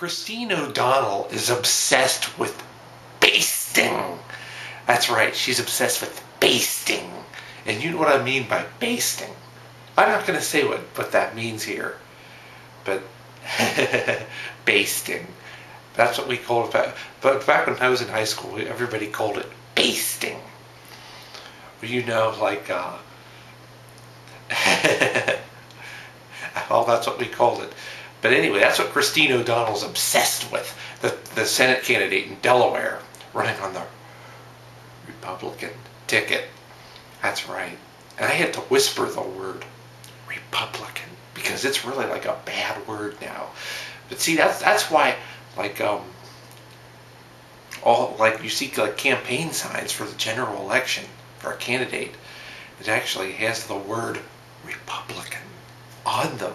Christine O'Donnell is obsessed with basting. That's right, she's obsessed with basting. And you know what I mean by basting. I'm not going to say what, what that means here, but basting. That's what we called it. But back when I was in high school, everybody called it basting. You know, like, uh, well, that's what we called it. But anyway, that's what Christine O'Donnell's obsessed with. The, the Senate candidate in Delaware running on the Republican ticket. That's right. And I had to whisper the word Republican because it's really like a bad word now. But see, that's that's why, like, um, all like you see like campaign signs for the general election for a candidate, it actually has the word Republican on them,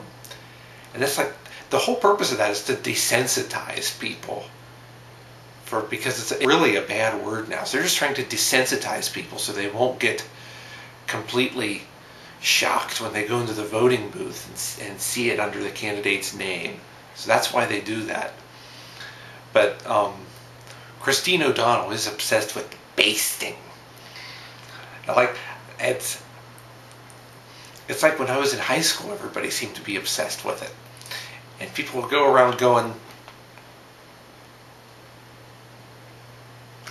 and that's like the whole purpose of that is to desensitize people for because it's really a bad word now. So they're just trying to desensitize people so they won't get completely shocked when they go into the voting booth and, and see it under the candidate's name. So that's why they do that. But um, Christine O'Donnell is obsessed with basting. Like it's it's like when I was in high school, everybody seemed to be obsessed with it, and people would go around going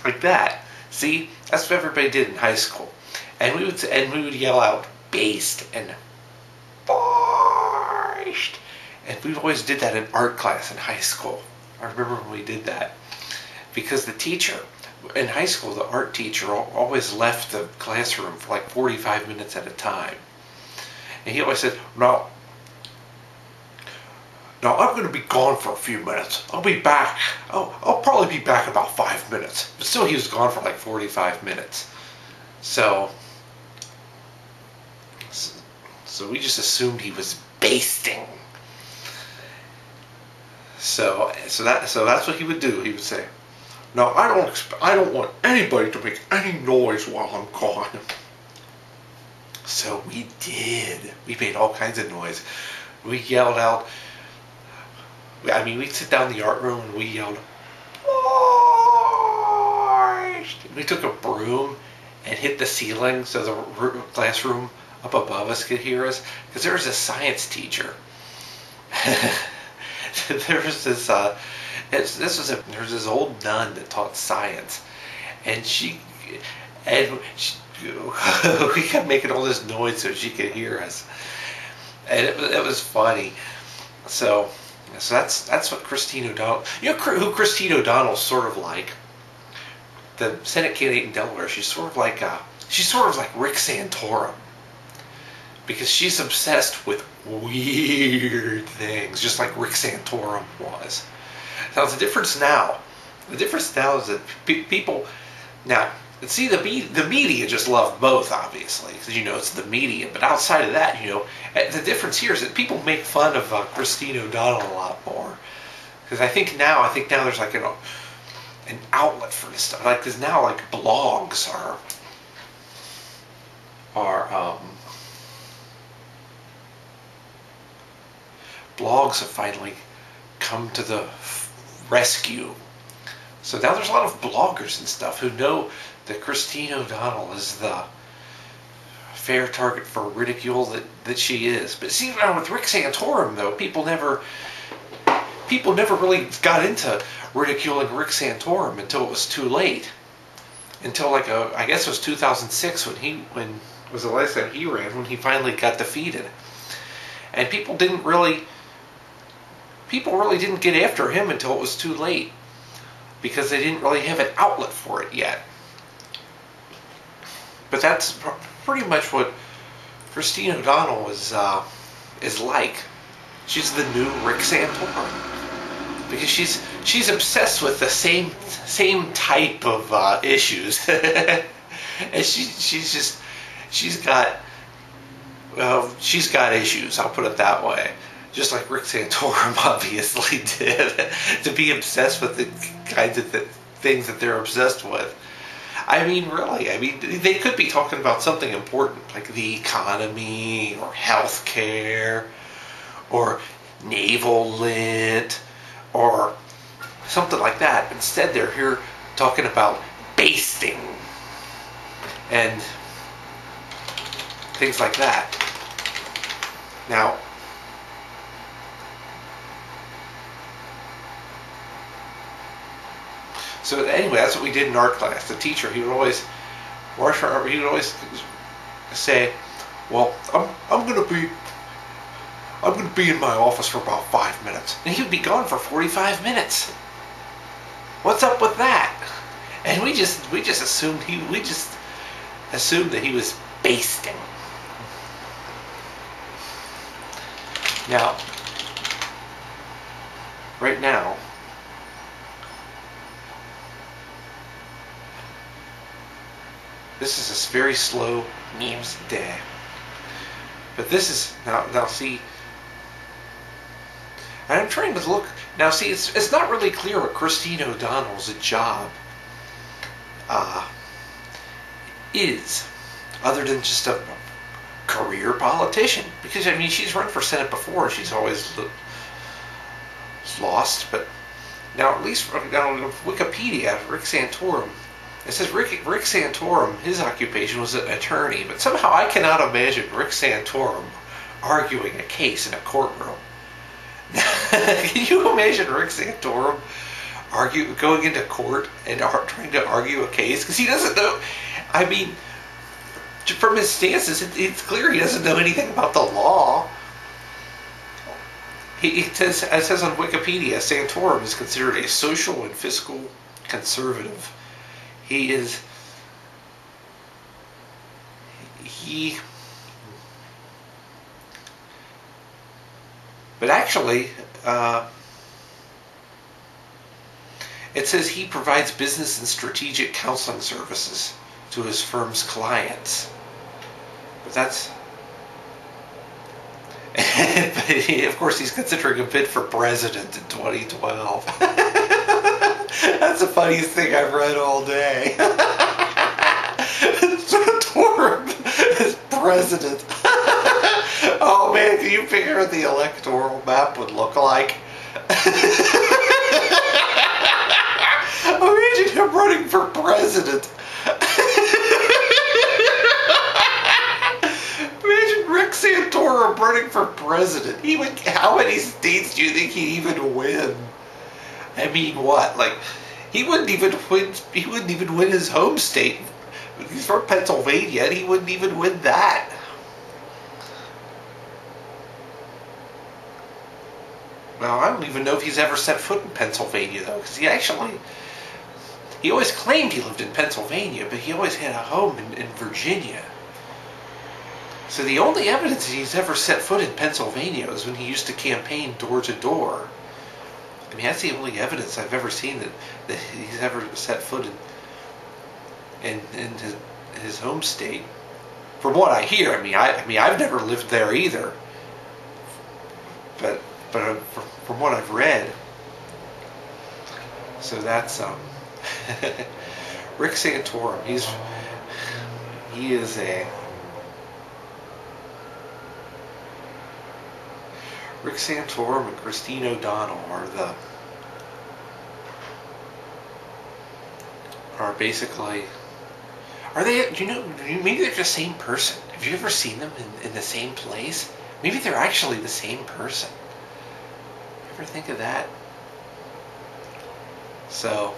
like that. See, that's what everybody did in high school, and we would and we would yell out based and borscht. And we always did that in art class in high school. I remember when we did that. Because the teacher, in high school, the art teacher always left the classroom for like 45 minutes at a time. And he always said, now, now I'm going to be gone for a few minutes. I'll be back. Oh, I'll probably be back in about five minutes. But still, he was gone for like 45 minutes. So, so we just assumed he was basting. So, so that, so that's what he would do. He would say, "No, I don't, I don't want anybody to make any noise while I'm gone." So we did. We made all kinds of noise. We yelled out. I mean, we'd sit down in the art room and we yelled. We took a broom and hit the ceiling so the classroom up above us could hear us because there was a science teacher. there was this uh, this was a there was this old nun that taught science, and she and she, we kept making all this noise so she could hear us, and it, it was funny. So so that's that's what Christine O'Donnell. You know who Christine O'Donnell's sort of like. The Senate candidate in Delaware. She's sort of like uh, she's sort of like Rick Santorum because she's obsessed with weird things, just like Rick Santorum was. Now the difference now, the difference now is that pe- people now see the the media just love both, obviously, because you know it's the media. But outside of that, you know, eh, the difference here is that people make fun of uh, Christine O'Donnell a lot more. Because I think now, I think now there's like an an outlet for this stuff. Like, because now like blogs are are um, blogs have finally come to the rescue. So now there's a lot of bloggers and stuff who know that Christine O'Donnell is the fair target for ridicule that, that she is. But see, with Rick Santorum, though, people never people never really got into ridiculing Rick Santorum until it was too late. Until like a, I guess it was 2006 when he when was the last time he ran when he finally got defeated, and people didn't really people really didn't get after him until it was too late because they didn't really have an outlet for it yet. But that's pr- pretty much what Christine O'Donnell is uh, is like. She's the new Rick Santorum because she's she's obsessed with the same same type of uh, issues, and she she's just she's got well she's got issues. I'll put it that way just like Rick Santorum obviously did, to be obsessed with the kinds of th- things that they're obsessed with. I mean, really, I mean, they could be talking about something important like the economy or health care or naval lit or something like that. Instead, they're here talking about basting and things like that. Now, so anyway, that's what we did in our class. The teacher, he would always, he would always say, "Well, I'm I'm gonna be I'm going to be in my office for about five minutes. And he would be gone for 45 minutes. What's up with that? And we just we just assumed he we just assumed that he was basting. Now, right now, this is a very slow memes day. But this is now now see and I'm trying to look now. See, it's it's not really clear what Christine O'Donnell's job uh, is, other than just a career politician. Because I mean, she's run for Senate before. She's always lost. But now, at least now Wikipedia, Rick Santorum. It says Rick, Rick Santorum, his occupation was an attorney, but somehow I cannot imagine Rick Santorum arguing a case in a courtroom. Can you imagine Rick Santorum argue going into court and trying to argue a case because he doesn't know? I mean, from his stances, it's clear he doesn't know anything about the law. He, it says, it says on Wikipedia, Santorum is considered a social and fiscal conservative. He is he But actually, uh, it says he provides business and strategic counseling services to his firm's clients. But that's. but of course, he's considering a bid for president in 2012. that's the funniest thing I've read all day. Santorum is president. oh man, do you figure what the electoral map would look like? Imagine him running for president. Imagine Rick Santorum running for president. He would. How many states do you think he'd even win? I mean, what? Like, he wouldn't even win. He wouldn't even win his home state. He's from Pennsylvania, and he wouldn't even win that. Well, I don't even know if he's ever set foot in Pennsylvania, though, because he actually. He always claimed he lived in Pennsylvania, but he always had a home in, in Virginia. So the only evidence he's ever set foot in Pennsylvania is when he used to campaign door to door. I mean, that's the only evidence I've ever seen that, that he's ever set foot in, in, in his, his home state. From what I hear, I mean, I, I mean, I've never lived there either. But but uh, from, from what I've read, so that's um, Rick Santorum. He's he is a Rick Santorum and Christine O'Donnell are the are basically are they do you know maybe they're the same person. Have you ever seen them in, in the same place? Maybe they're actually the same person. Ever think of that? So,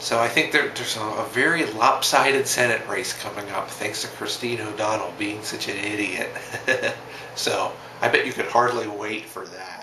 so I think there, there's a, a, very lopsided Senate race coming up thanks to Christine O'Donnell being such an idiot. so I bet you could hardly wait for that.